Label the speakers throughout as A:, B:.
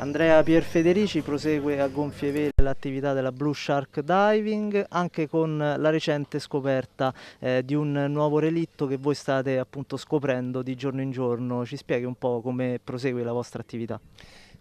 A: Andrea Pierfederici prosegue a gonfie vele l'attività della Blue Shark Diving anche con la recente scoperta eh, di un nuovo relitto che voi state appunto scoprendo di giorno in giorno. Ci spieghi un po' come prosegue la vostra attività?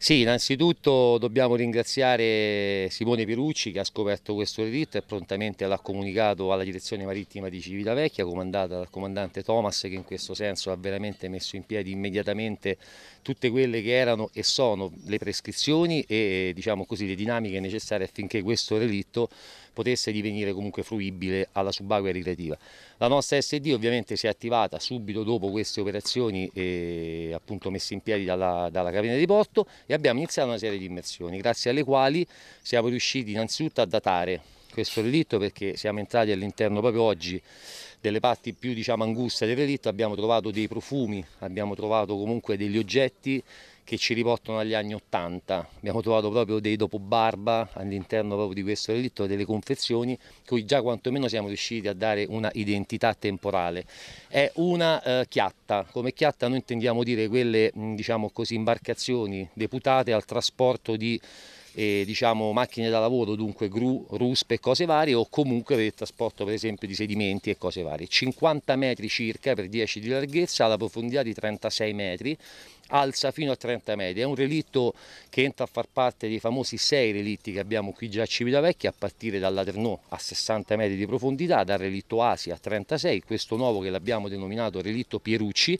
B: Sì, innanzitutto dobbiamo ringraziare Simone Perucci che ha scoperto questo relitto e prontamente l'ha comunicato alla direzione marittima di Civitavecchia, comandata dal comandante Thomas, che in questo senso ha veramente messo in piedi immediatamente tutte quelle che erano e sono le prescrizioni e diciamo così, le dinamiche necessarie affinché questo relitto potesse divenire comunque fruibile alla subacquea ricreativa. La nostra SD ovviamente si è attivata subito dopo queste operazioni eh, appunto messe in piedi dalla, dalla cabina di porto e abbiamo iniziato una serie di immersioni grazie alle quali siamo riusciti innanzitutto a datare questo relitto perché siamo entrati all'interno proprio oggi delle parti più diciamo anguste del relitto, abbiamo trovato dei profumi, abbiamo trovato comunque degli oggetti che ci riportano agli anni 80. Abbiamo trovato proprio dei dopobarba all'interno proprio di questo relitto, delle confezioni, cui già quantomeno siamo riusciti a dare una identità temporale. È una eh, chiatta, come chiatta noi intendiamo dire quelle diciamo così, imbarcazioni deputate al trasporto di eh, diciamo, macchine da lavoro, dunque gru, ruspe e cose varie o comunque per il trasporto per esempio di sedimenti e cose varie. 50 metri circa per 10 di larghezza, alla profondità di 36 metri, alza fino a 30 metri, è un relitto che entra a far parte dei famosi sei relitti che abbiamo qui già a Civitavecchia a partire dalla Ternò a 60 metri di profondità, dal relitto Asia a 36, questo nuovo che l'abbiamo denominato relitto Pierucci,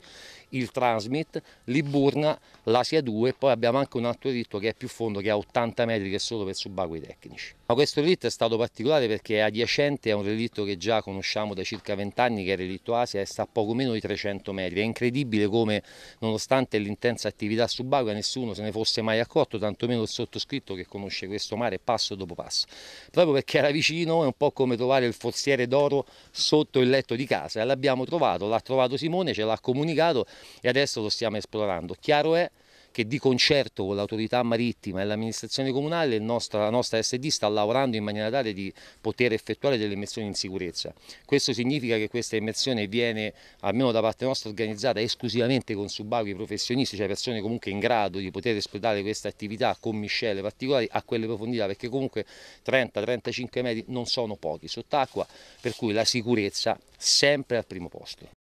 B: il Transmit, l'Iburna, l'Asia 2 e poi abbiamo anche un altro relitto che è più fondo che ha 80 metri che è solo per subacquei tecnici. Ma questo relitto è stato particolare perché è adiacente a un relitto che già conosciamo da circa 20 anni che è il relitto Asia e sta a poco meno di 300 metri, è incredibile come nonostante l'interno intensa attività subacquea nessuno se ne fosse mai accorto, tantomeno il sottoscritto che conosce questo mare passo dopo passo. Proprio perché era vicino è un po' come trovare il forziere d'oro sotto il letto di casa, l'abbiamo trovato, l'ha trovato Simone, ce l'ha comunicato e adesso lo stiamo esplorando. Chiaro è che di concerto con l'autorità marittima e l'amministrazione comunale nostra, la nostra SD sta lavorando in maniera tale di poter effettuare delle immersioni in sicurezza. Questo significa che questa immersione viene, almeno da parte nostra, organizzata esclusivamente con subacquei professionisti, cioè persone comunque in grado di poter espletare questa attività con miscele particolari a quelle profondità, perché comunque 30-35 metri non sono pochi sott'acqua, per cui la sicurezza sempre al primo posto.